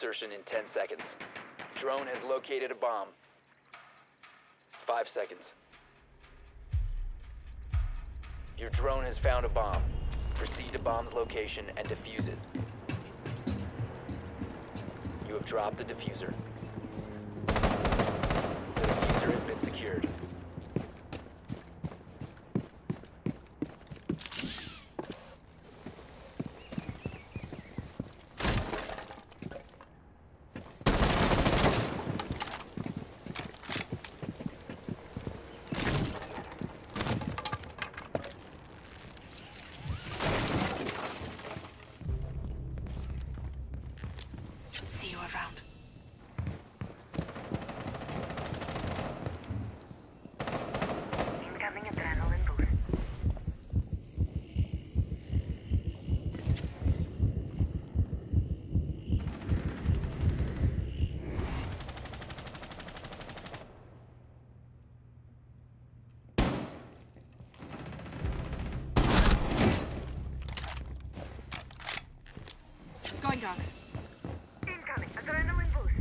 Insertion in 10 seconds. Drone has located a bomb. 5 seconds. Your drone has found a bomb. Proceed to bomb's location and defuse it. You have dropped the defuser. The defuser has been secured. See you around. Incoming adrenaline boost. Going. Incoming adrenaline boost.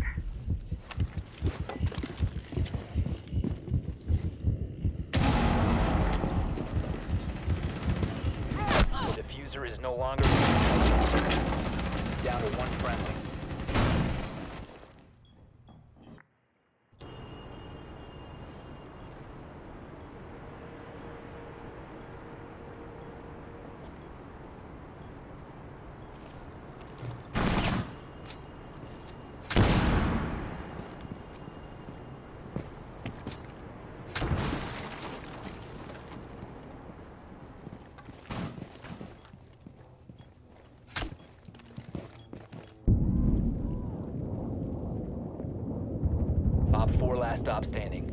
The defuser is no longer down to one friendly. OpFor last stop standing.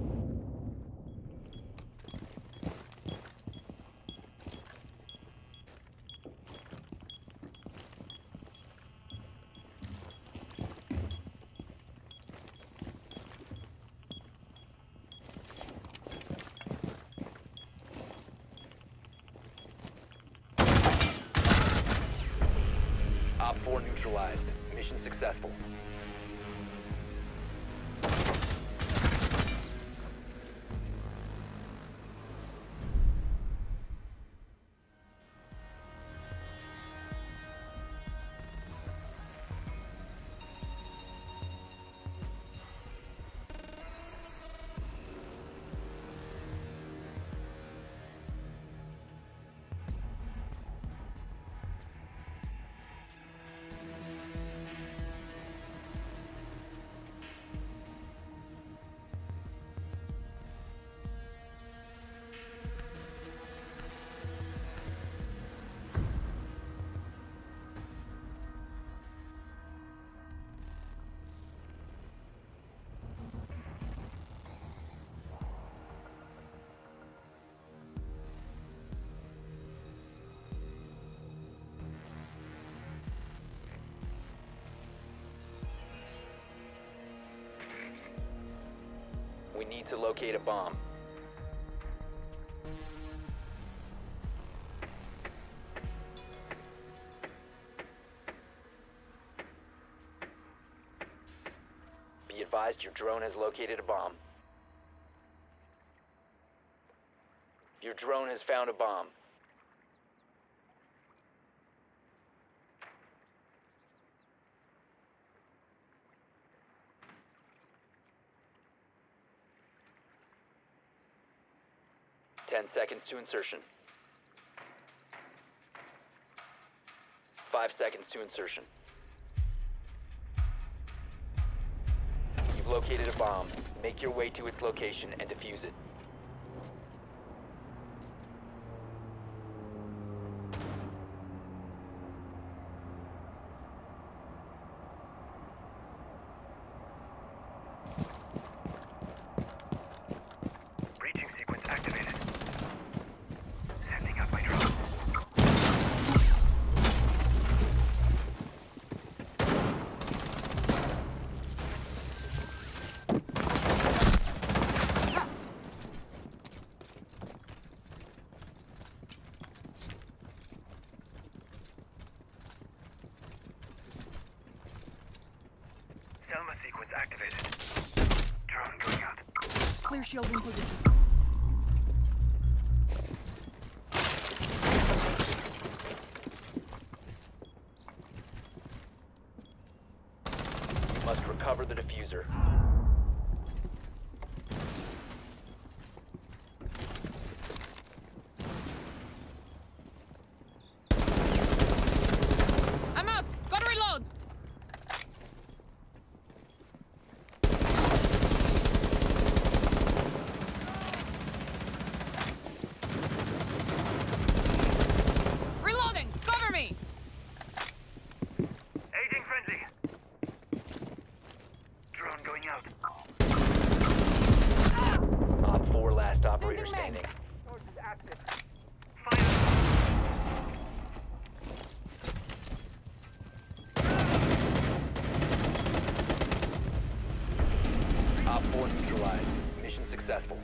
OpFor neutralized. Mission successful. To locate a bomb. Be advised your drone has located a bomb. Your drone has found a bomb. Ten seconds to insertion. Five seconds to insertion. You've located a bomb. Make your way to its location and defuse it. activated. Drone going out. Clear shield in position. force neutralized. Mission successful.